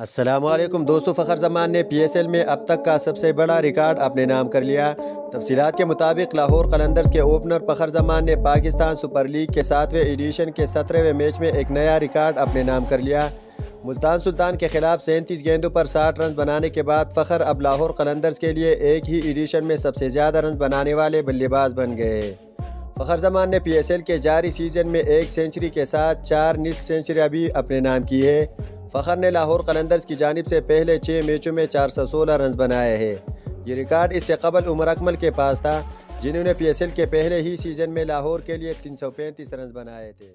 असलम दोस्तों, फ़खर जमान ने पीएसएल में अब तक का सबसे बड़ा रिकॉर्ड अपने नाम कर लिया। तफसीत के मुताबिक लाहौर कलंदर्स के ओपनर फ़खर जमान ने पाकिस्तान सुपर लीग के सातवें एडिशन के सत्रहवें मैच में एक नया रिकॉर्ड अपने नाम कर लिया। मुल्तान सुल्तान के खिलाफ सैंतीस गेंदों पर साठ रन बनाने के बाद फ़खर अब लाहौर कलंदर्स के लिए एक ही एडिशन में सबसे ज़्यादा रन बनाने वाले बल्लेबाज बन गए। फ़खर जमान ने पीएसएल के जारी सीज़न में एक सेंचुरी के साथ चार निस सेंचुरियाँ भी अपने नाम की है। फ़खर ने लाहौर कलंदर्स की जानब से पहले छः मैचों में चार सौ सोलह रन बनाए हैं। ये रिकॉर्ड इससे कबल उमर अकमल के पास था, जिन्होंने पीएसएल के पहले ही सीज़न में लाहौर के लिए तीन सौ पैंतीस रन बनाए थे।